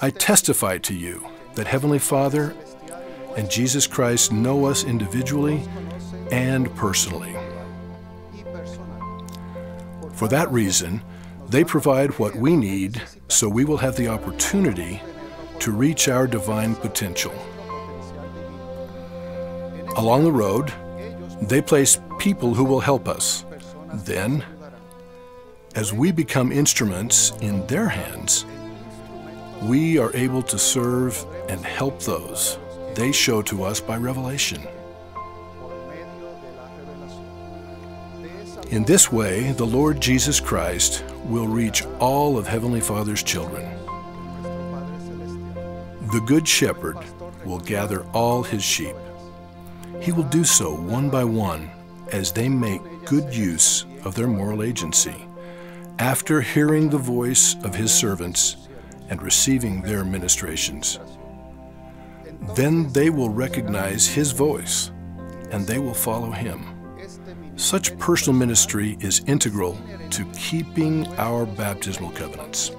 I testify to you that Heavenly Father and Jesus Christ know us individually and personally. For that reason, they provide what we need so we will have the opportunity to reach our divine potential. Along the road, they place people who will help us. Then, as we become instruments in their hands, we are able to serve and help those they show to us by revelation. In this way, the Lord Jesus Christ will reach all of Heavenly Father's children. The Good Shepherd will gather all his sheep. He will do so one by one as they make good use of their moral agency after hearing the voice of his servants and receiving their ministrations. Then they will recognize his voice and they will follow him. Such personal ministry is integral to keeping our baptismal covenants.